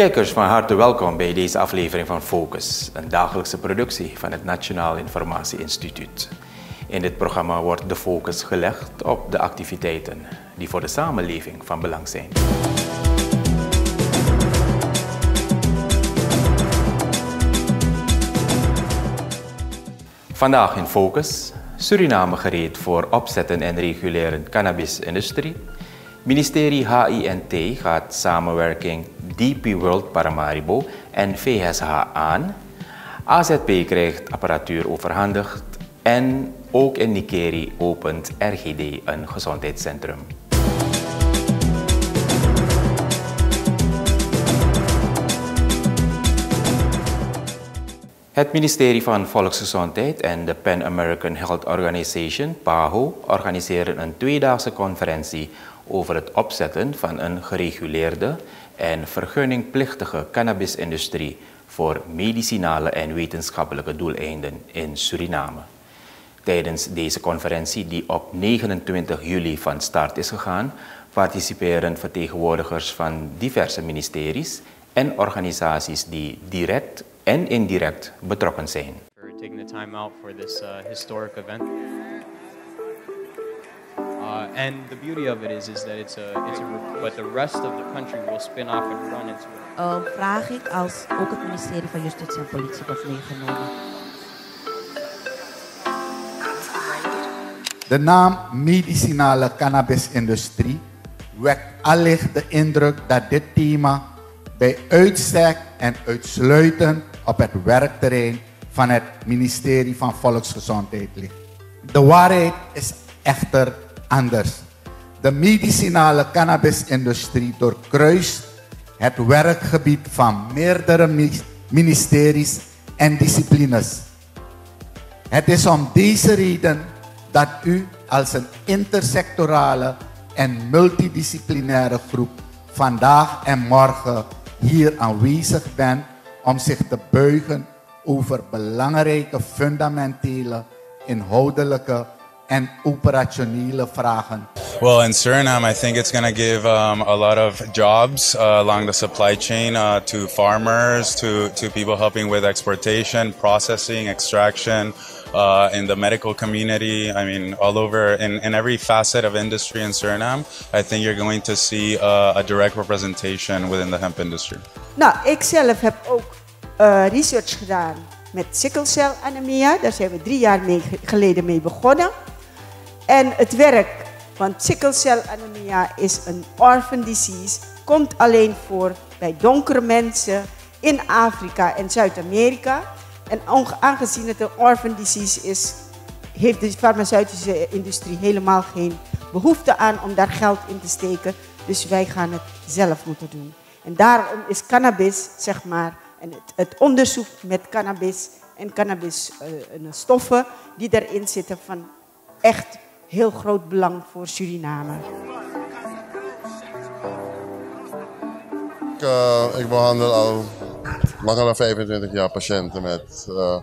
Kijkers, van harte welkom bij deze aflevering van Focus, een dagelijkse productie van het Nationaal Informatie Instituut. In dit programma wordt de focus gelegd op de activiteiten die voor de samenleving van belang zijn. Vandaag in Focus, Suriname gereed voor opzetten en reguleren cannabisindustrie. Ministerie HINT gaat samenwerking DP World Paramaribo en VSH aan. AZP krijgt apparatuur overhandigd en ook in Nikeri opent RGD een gezondheidscentrum. Het ministerie van Volksgezondheid en de Pan American Health Organization, PAHO, organiseren een tweedaagse conferentie over het opzetten van een gereguleerde en vergunningplichtige cannabisindustrie voor medicinale en wetenschappelijke doeleinden in Suriname. Tijdens deze conferentie, die op 29 juli van start is gegaan, participeren vertegenwoordigers van diverse ministeries en organisaties die direct en indirect betrokken zijn. Uh, and the beauty of it is, is that it's a, it's a, what the rest of the country will spin off and run into. uh, vraag ik als ook het ministerie van Justitie en Politie wordt meegenomen. De naam medicinale cannabisindustrie wekt allicht de indruk dat dit thema bij uitstek en uitsluitend op het werkterrein van het ministerie van Volksgezondheid ligt. De waarheid is echter anders. De medicinale cannabisindustrie doorkruist het werkgebied van meerdere mi- ministeries en disciplines. Het is om deze reden dat u als een intersectorale en multidisciplinaire groep vandaag en morgen hier aanwezig bent om zich te buigen over belangrijke fundamentele, inhoudelijke en operationele vragen. Well, in Suriname, I think it's going to give um, a lot of jobs uh, along the supply chain uh, to farmers, to, to people helping with exportation, processing, extraction, uh, in the medical community. I mean, all over in, in every facet of industry in Suriname, I think you're going to see uh, a direct representation within the hemp industry. Nou, ik zelf heb ook eh, research gedaan met sikkelcelanemia. Daar zijn we drie jaar mee, geleden mee begonnen. En het werk, want sikkelcelanemia is een orphan disease, komt alleen voor bij donkere mensen in Afrika en Zuid-Amerika. En aangezien het een orphan disease is, heeft de farmaceutische industrie helemaal geen behoefte aan om daar geld in te steken. Dus wij gaan het zelf moeten doen. En daarom is cannabis, zeg maar, en het, het onderzoek met cannabis en cannabis eh, die erin zitten van echt heel groot belang voor Suriname. Ik, eh, ik behandel al langer dan 25 jaar patiënten met eh,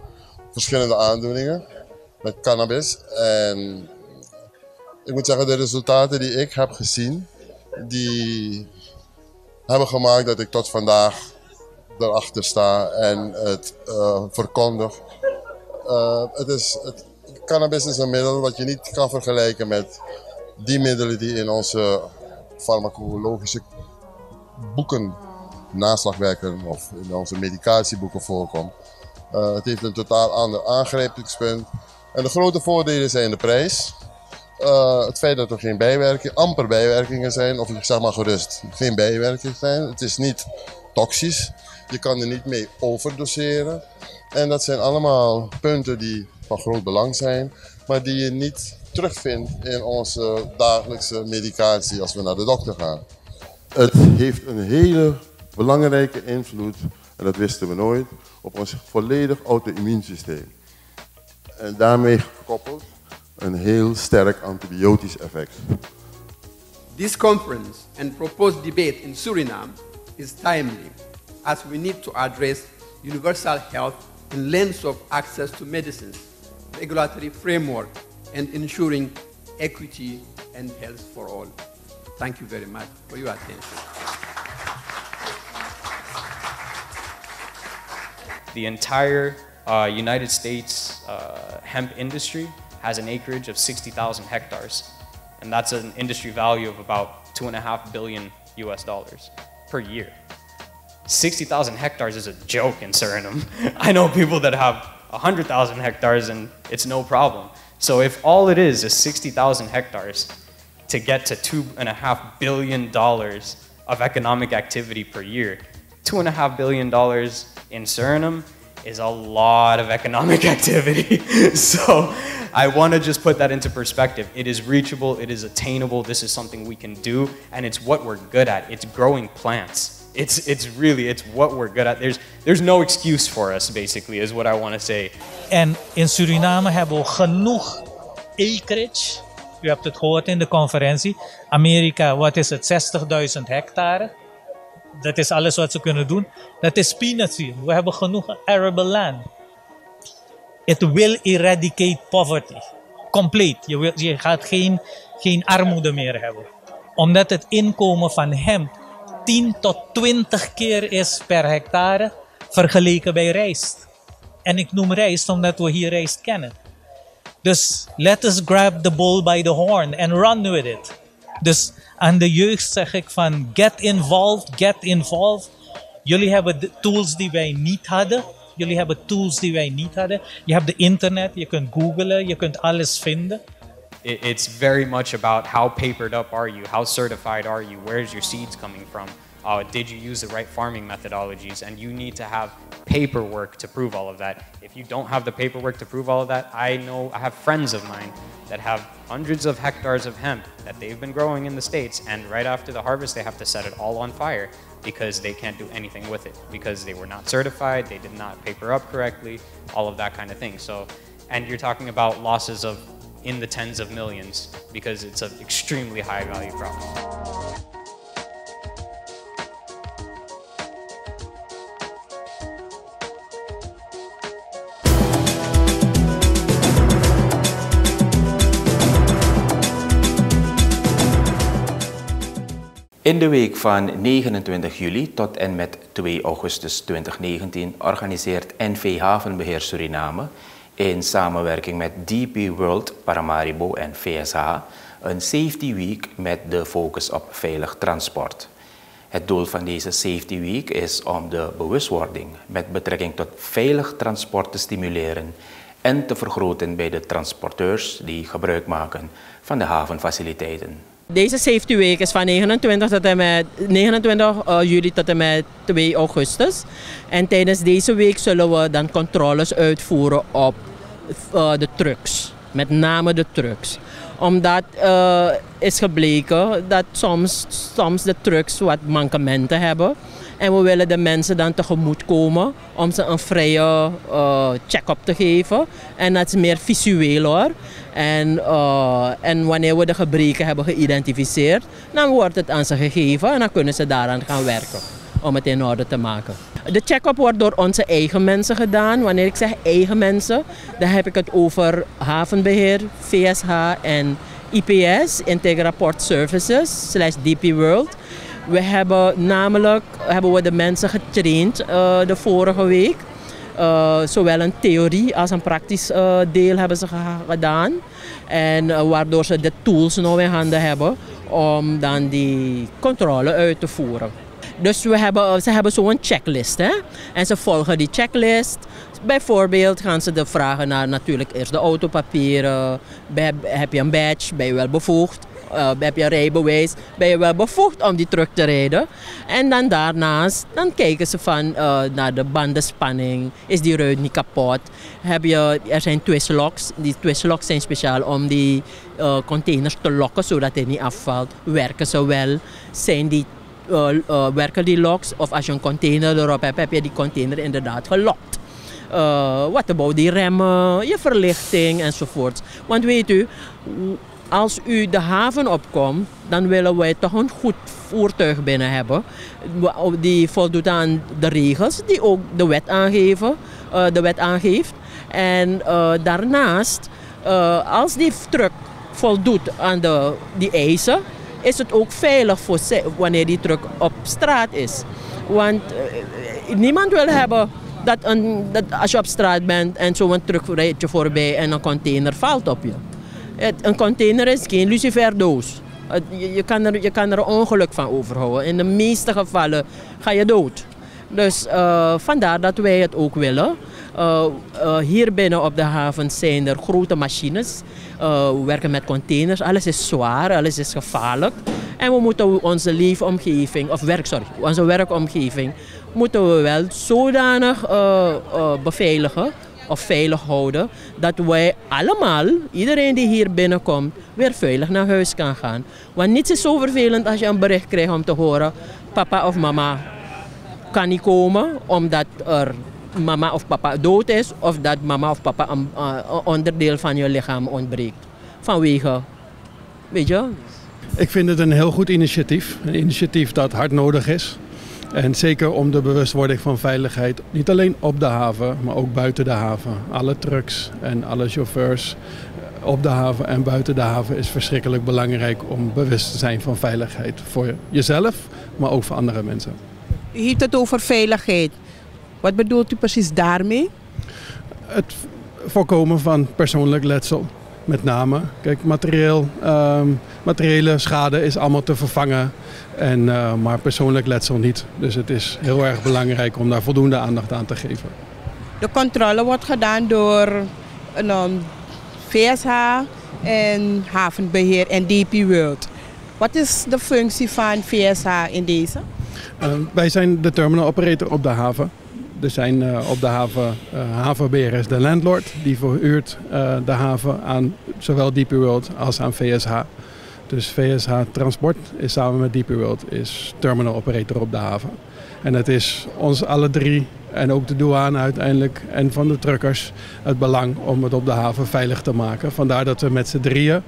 verschillende aandoeningen met cannabis. En ik moet zeggen, de resultaten die ik heb gezien, die hebben gemaakt dat ik tot vandaag erachter sta en het eh, verkondig. Het is, het, cannabis is een middel wat je niet kan vergelijken met die middelen die in onze farmacologische boeken, naslagwerken of in onze medicatieboeken voorkomt. Eh, het heeft een totaal ander aangrijpingspunt. En de grote voordelen zijn de prijs. Eh, het feit dat er geen bijwerkingen, amper bijwerkingen zijn, of ik zeg maar gerust, geen bijwerkingen zijn. Het is niet toxisch. Je kan er niet mee overdoseren. En dat zijn allemaal punten die van groot belang zijn, maar die je niet terugvindt in onze dagelijkse medicatie als we naar de dokter gaan. Het heeft een hele belangrijke invloed, en dat wisten we nooit, op ons volledig auto-immuunsysteem. En daarmee gekoppeld een heel sterk antibiotisch effect. This conference and proposed debate in Suriname is timely as we need to address universal health in lens of access to medicines, regulatory framework, and ensuring equity and health for all. Thank you very much for your attention. The entire uh, United States uh, hemp industry has an acreage of 60,000 hectares. And that's an industry value of about two and a half billion US dollars per year. 60,000 hectares is a joke in Suriname. I know people that have 100,000 hectares and it's no problem. So if all it is is 60,000 hectares to get to two and a half billion dollars of economic activity per year, two and a half billion dollars in Suriname is a lot of economic activity. so I want to just put that into perspective. It is reachable, it is attainable, this is something we can do, and it's what we're good at. It's growing plants. It's, it's really, it's what we're good at. There's, there's no excuse for us, basically, is what I want to say. En in Suriname hebben we genoeg acreage. U hebt het gehoord in de conferentie. Amerika, wat is het? 60.000 hectare. Dat is alles wat ze kunnen doen. Dat is peanuts. We hebben genoeg arable land. It will eradicate poverty. Compleet. Je, je gaat geen, geen armoede meer hebben. Omdat het inkomen van hemp 10 tot 20 keer is per hectare vergeleken bij rijst. En ik noem rijst omdat we hier rijst kennen. Dus let us grab the bull by the horn and run with it. Dus aan de jeugd zeg ik van get involved, get involved. Jullie hebben de tools die wij niet hadden. Jullie hebben tools die wij niet hadden. Je hebt de internet, je kunt googlen, je kunt alles vinden. It's very much about how papered up are you, how certified are you, where's your seeds coming from, uh, did you use the right farming methodologies, and you need to have paperwork to prove all of that. If you don't have the paperwork to prove all of that, I know I have friends of mine that have hundreds of hectares of hemp that they've been growing in the States, and right after the harvest, they have to set it all on fire because they can't do anything with it because they were not certified, they did not paper up correctly, all of that kind of thing. So, and you're talking about losses of in the tens of millions because it's an extremely high value crop. In de week van 29 juli tot en met 2 augustus 2019 organiseert NV Havenbeheer Suriname in samenwerking met DP World, Paramaribo en VSH een Safety Week met de focus op veilig transport. Het doel van deze Safety Week is om de bewustwording met betrekking tot veilig transport te stimuleren en te vergroten bij de transporteurs die gebruik maken van de havenfaciliteiten. Deze Safety Week is van 29, tot en met, 29 uh, juli tot en met 2 augustus. En tijdens deze week zullen we dan controles uitvoeren op uh, de trucks. Met name de trucks. Omdat uh, is gebleken dat soms, soms de trucks wat mankementen hebben. En we willen de mensen dan tegemoet komen om ze een vrije uh, check-up te geven. En dat is meer visueel hoor. En, en wanneer we de gebreken hebben geïdentificeerd, dan wordt het aan ze gegeven en dan kunnen ze daaraan gaan werken om het in orde te maken. De check-up wordt door onze eigen mensen gedaan. Wanneer ik zeg eigen mensen, dan heb ik het over havenbeheer, VSH en IPS, Integra Port Services, slash DP World. We hebben namelijk hebben we de mensen getraind uh, de vorige week. Uh, zowel een theorie als een praktisch uh, deel hebben ze gedaan. En waardoor ze de tools nou in handen hebben om dan die controle uit te voeren. Dus we hebben, ze hebben zo'n checklist. Hè? En ze volgen die checklist. Bijvoorbeeld gaan ze de vragen naar natuurlijk eerst de autopapieren. Heb je een badge? Ben je wel bevoegd? Uh, heb je een rijbewijs, ben je wel bevoegd om die truck te rijden. En dan daarnaast, dan kijken ze van uh, naar de bandenspanning. Is die ruit niet kapot? Heb je, er zijn twistlocks. Die twistlocks zijn speciaal om die containers te lokken zodat hij niet afvalt. Werken ze wel? Zijn die, werken die locks? Of als je een container erop hebt, heb je die container inderdaad gelokt. wat about die remmen, je verlichting enzovoort. Want weet u, als u de haven opkomt, dan willen wij toch een goed voertuig binnen hebben. Die voldoet aan de regels die ook de wet, aangeven, de wet aangeeft. En daarnaast, als die truck voldoet aan de, die eisen, is het ook veilig voor wanneer die truck op straat is. Want niemand wil hebben dat, een, dat als je op straat bent en zo'n truck rijdt je voorbij en een container valt op je. Een container is geen luciferdoos. Je, kan er, je kan er ongeluk van overhouden. In de meeste gevallen ga je dood. Dus uh, vandaar dat wij het ook willen. Uh, uh, hier binnen op de haven zijn er grote machines. we werken met containers. Alles is zwaar, alles is gevaarlijk. En we moeten onze leefomgeving, of werk, sorry, onze werkomgeving, moeten we wel zodanig beveiligen of veilig houden. Dat wij allemaal, iedereen die hier binnenkomt, weer veilig naar huis kan gaan. Want niets is zo vervelend als je een bericht krijgt om te horen, papa of mama kan niet komen omdat er mama of papa dood is of dat mama of papa een uh, onderdeel van je lichaam ontbreekt. Vanwege, weet je? Ik vind het een heel goed initiatief. Een initiatief dat hard nodig is. En zeker om de bewustwording van veiligheid, niet alleen op de haven, maar ook buiten de haven. Alle trucks en alle chauffeurs op de haven en buiten de haven is verschrikkelijk belangrijk om bewust te zijn van veiligheid. Voor jezelf, maar ook voor andere mensen. U heeft het over veiligheid. Wat bedoelt u precies daarmee? Het voorkomen van persoonlijk letsel. Met name. Kijk, materieel, uh, materiële schade is allemaal te vervangen. En, uh, maar persoonlijk letsel niet. Dus het is heel erg belangrijk om daar voldoende aandacht aan te geven. De controle wordt gedaan door een um, VSH en havenbeheer en DP World. Wat is de functie van VSH in deze? Uh, wij zijn de terminal operator op de haven. Er zijn uh, op de haven uh, havenbeheerders de landlord die verhuurt de haven aan zowel DP World als aan VSH. Dus VSH Transport is samen met DP World is terminal operator op de haven. En het is ons alle drie en ook de douane uiteindelijk en van de truckers het belang om het op de haven veilig te maken. Vandaar dat we met z'n drieën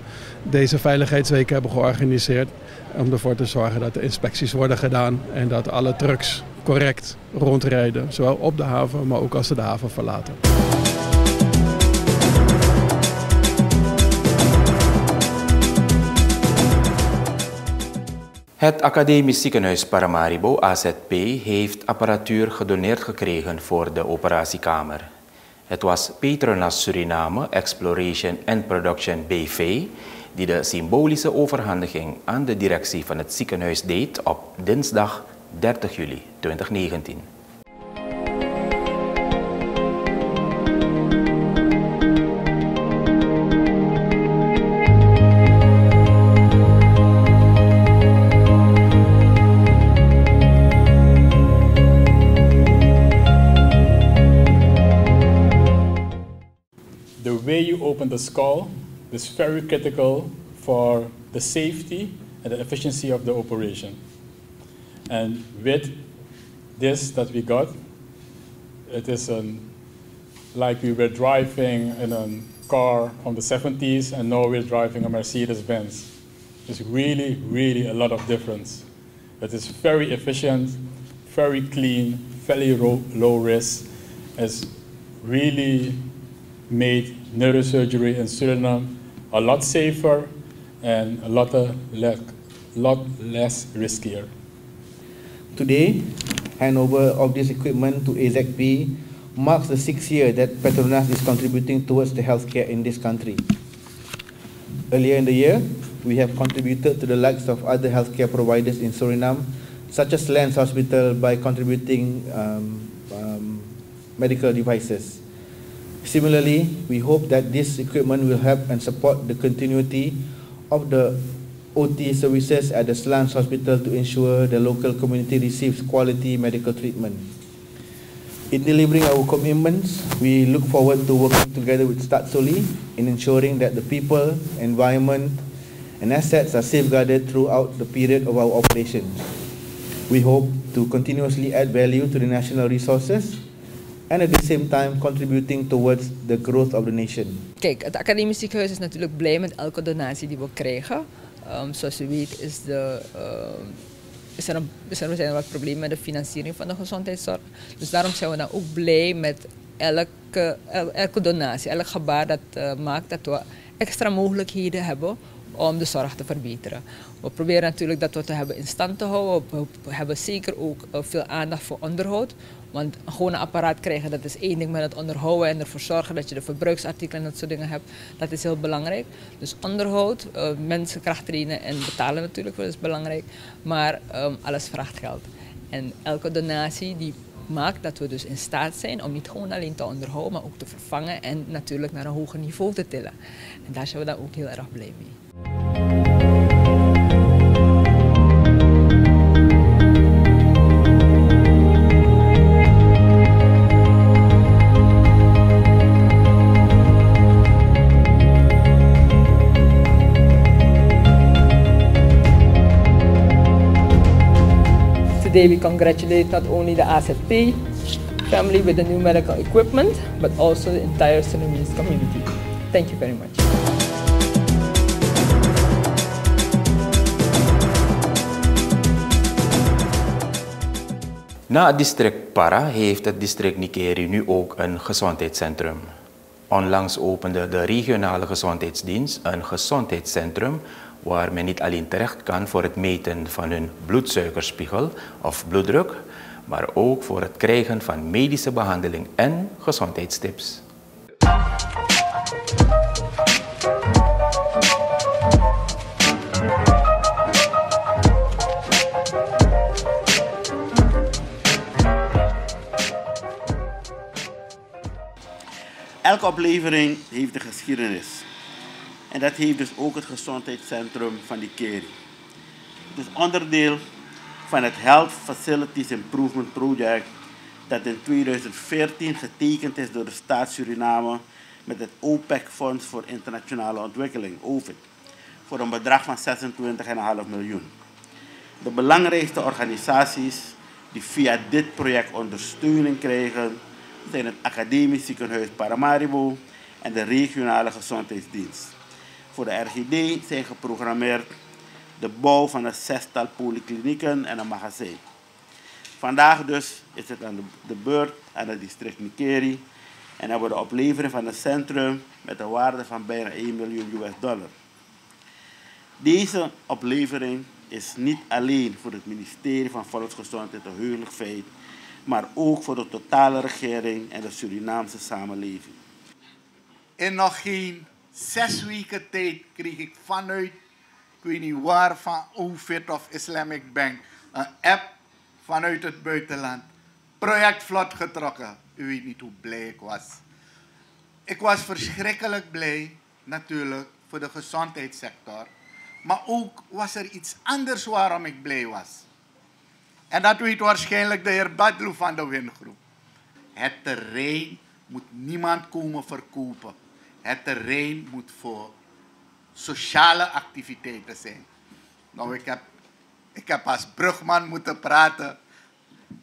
deze veiligheidsweek hebben georganiseerd. Om ervoor te zorgen dat de inspecties worden gedaan en dat alle trucks correct rondrijden. Zowel op de haven, maar ook als ze de haven verlaten. Het Academisch Ziekenhuis Paramaribo, AZP, heeft apparatuur gedoneerd gekregen voor de operatiekamer. Het was Petronas Suriname Exploration and Production BV die de symbolische overhandiging aan de directie van het ziekenhuis deed op dinsdag 30 juli 2019. The way you open the skull is very critical for the safety and the efficiency of the operation. And with this that we got, it is an, like we were driving in a car from the 70s and now we're driving a Mercedes Benz. It's really, really a lot of difference. It is very efficient, very clean, very low, risk. It's really made neurosurgery in Suriname a lot safer and a lot, uh, lot less riskier. Today, handover of this equipment to AZP marks the sixth year that Petronas is contributing towards the healthcare in this country. Earlier in the year, we have contributed to the likes of other healthcare providers in Suriname, such as Lens Hospital, by contributing um, um, medical devices. Similarly, we hope that this equipment will help and support the continuity of the OT services at the Slans Hospital to ensure the local community receives quality medical treatment. In delivering our commitments, we look forward to working together with Statsoli in ensuring that the people, environment, and assets are safeguarded throughout the period of our operations. We hope to continuously add value to the national resources and at the same time contributing towards the growth of the nation. Kijk, het academisch ziekenhuis is natuurlijk blij met elke donatie die we krijgen. Um, zoals u weet is, de, uh, is, er een, is er, zijn er wat problemen met de financiering van de gezondheidszorg. Dus daarom zijn we dan ook blij met elke, el, elke donatie, elk gebaar dat uh, maakt dat we extra mogelijkheden hebben om de zorg te verbeteren. We proberen natuurlijk dat we te hebben in stand te houden. We hebben zeker ook uh, veel aandacht voor onderhoud. Want een gewone apparaat krijgen, dat is één ding, maar het onderhouden en ervoor zorgen dat je de verbruiksartikelen en dat soort dingen hebt, dat is heel belangrijk. Dus onderhoud, uh, mensen kracht trainen en betalen natuurlijk, dat is belangrijk. Maar um, alles vraagt geld. En elke donatie die maakt dat we dus in staat zijn om niet gewoon alleen te onderhouden, maar ook te vervangen en natuurlijk naar een hoger niveau te tillen. En daar zijn we dan ook heel erg blij mee. We congratulate not only the AZP family with the new medical equipment, but also the entire Sudanese community. Thank you very much. Na het district Para heeft het district Nikeri nu ook een gezondheidscentrum. Onlangs opende de regionale gezondheidsdienst een gezondheidscentrum waar men niet alleen terecht kan voor het meten van hun bloedsuikerspiegel of bloeddruk, maar ook voor het krijgen van medische behandeling en gezondheidstips. Elke oplevering heeft een geschiedenis. En dat heeft dus ook het gezondheidscentrum van die Keri. Het is onderdeel van het Health Facilities Improvement Project dat in 2014 getekend is door de staat Suriname met het OPEC Fonds voor Internationale Ontwikkeling, OVID, voor een bedrag van 26,5 miljoen. De belangrijkste organisaties die via dit project ondersteuning krijgen zijn het Academisch Ziekenhuis Paramaribo en de regionale gezondheidsdienst. Voor de RGD zijn geprogrammeerd de bouw van een zestal polyklinieken en een magazijn. Vandaag dus is het aan de beurt aan het district Nikeri en hebben we de oplevering van het centrum met een waarde van bijna 1 miljoen US dollar. Deze oplevering is niet alleen voor het ministerie van Volksgezondheid een heugelijk feit, maar ook voor de totale regering en de Surinaamse samenleving. In nog geen zes weken tijd kreeg ik vanuit, ik weet niet waar, van OFIT of Islamic Bank, een app vanuit het buitenland. Project vlot getrokken. U weet niet hoe blij ik was. Ik was verschrikkelijk blij, natuurlijk, voor de gezondheidssector. Maar ook was er iets anders waarom ik blij was. En dat weet waarschijnlijk de heer Badlou van de Wingroep. Het terrein moet niemand komen verkopen. Het terrein moet voor sociale activiteiten zijn. Nou, ik heb, ik heb als brugman moeten praten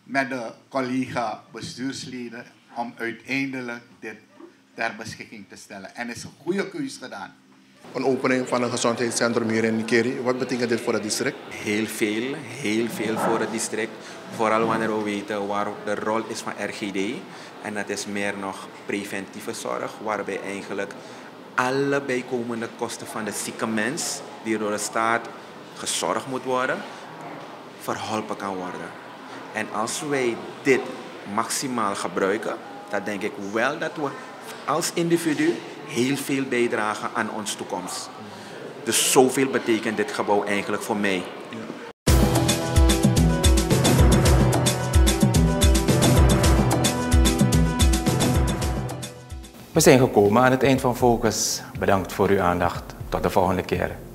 met de collega bestuursleden om uiteindelijk dit ter beschikking te stellen. En is een goede keus gedaan. Een opening van een gezondheidscentrum hier in Nikeri. Wat betekent dit voor het district? Heel veel, heel veel voor het district. Vooral wanneer we weten waar de rol is van RGD. En dat is meer nog preventieve zorg, waarbij eigenlijk alle bijkomende kosten van de zieke mens, die door de staat gezorgd moet worden, verholpen kan worden. En als wij dit maximaal gebruiken, dan denk ik wel dat we als individu heel veel bijdragen aan onze toekomst. Dus zoveel betekent dit gebouw eigenlijk voor mij. We zijn gekomen aan het eind van Focus. Bedankt voor uw aandacht. Tot de volgende keer.